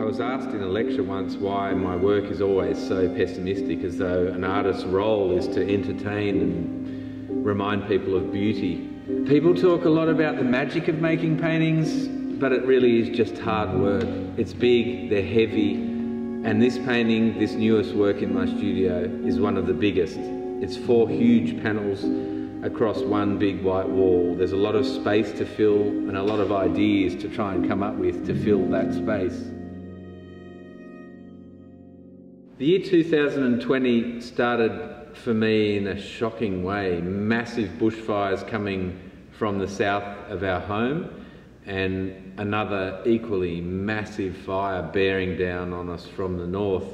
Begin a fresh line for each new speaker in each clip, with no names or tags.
I was asked in a lecture once why my work is always so pessimistic, as though an artist's role is to entertain and remind people of beauty. People talk a lot about the magic of making paintings, but it really is just hard work. It's big, they're heavy, and this painting, this newest work in my studio, is one of the biggest. It's four huge panels across one big white wall. There's a lot of space to fill and a lot of ideas to try and come up with to fill that space. The year 2020 started for me in a shocking way. Massive bushfires coming from the south of our home and another equally massive fire bearing down on us from the north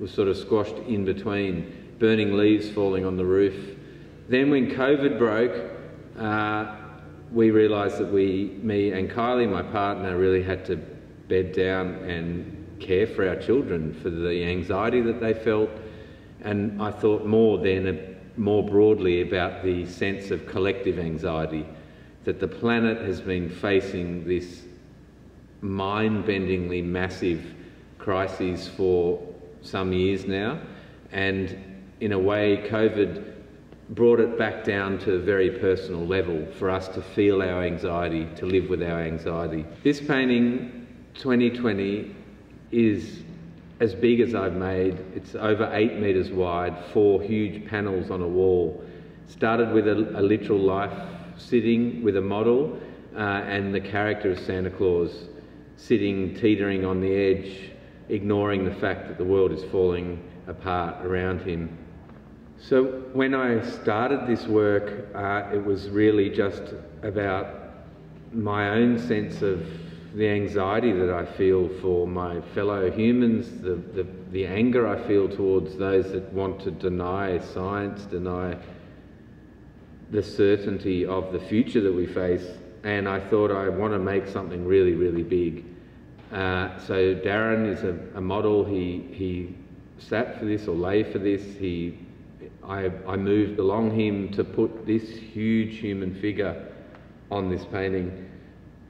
was sort of squashed in between, burning leaves falling on the roof. Then when COVID broke, uh, we realised that we, me and Kylie, my partner, really had to bed down and care for our children, for the anxiety that they felt. And I thought more then, more broadly, about the sense of collective anxiety that the planet has been facing this mind-bendingly massive crises for some years now. And in a way, COVID brought it back down to a very personal level for us to feel our anxiety, to live with our anxiety. This painting, 2020, is as big as I've made. It's over eight metres wide, four huge panels on a wall. Started with a, a literal life sitting with a model uh, and the character of Santa Claus sitting, teetering on the edge, ignoring the fact that the world is falling apart around him. So when I started this work, uh, it was really just about my own sense of the anxiety that I feel for my fellow humans, the, the, the anger I feel towards those that want to deny science, deny the certainty of the future that we face. And I thought I want to make something really, really big. Uh, so Darren is a, a, model. He, he sat for this or lay for this. He, I, I moved along him to put this huge human figure on this painting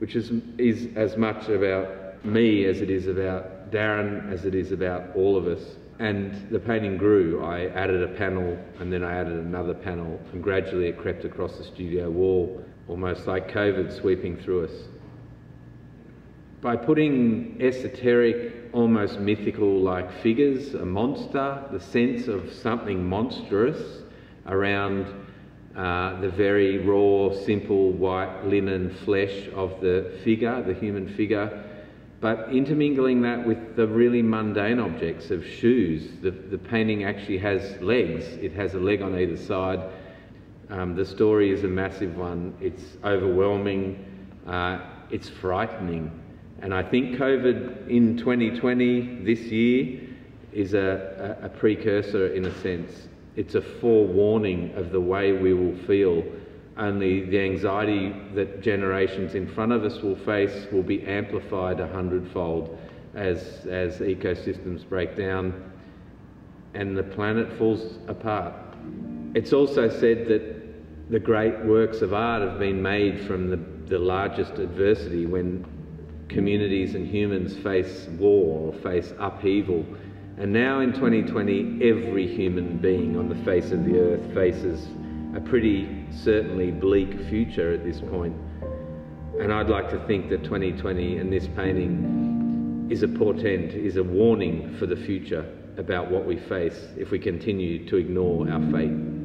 which is, is as much about me as it is about Darren, as it is about all of us. And the painting grew. I added a panel and then I added another panel, and gradually it crept across the studio wall, almost like COVID sweeping through us. By putting esoteric, almost mythical like figures, a monster, the sense of something monstrous around uh, the very raw, simple white linen flesh of the figure, the human figure, but intermingling that with the really mundane objects of shoes. The, the painting actually has legs, it has a leg on either side. Um, the story is a massive one, it's overwhelming, uh, it's frightening. And I think COVID in 2020, this year, is a, a, a precursor in a sense it's a forewarning of the way we will feel. Only the anxiety that generations in front of us will face will be amplified a hundredfold as, as ecosystems break down and the planet falls apart. It's also said that the great works of art have been made from the, the largest adversity when communities and humans face war or face upheaval and now in 2020, every human being on the face of the earth faces a pretty certainly bleak future at this point. And I'd like to think that 2020 and this painting is a portent, is a warning for the future about what we face if we continue to ignore our fate.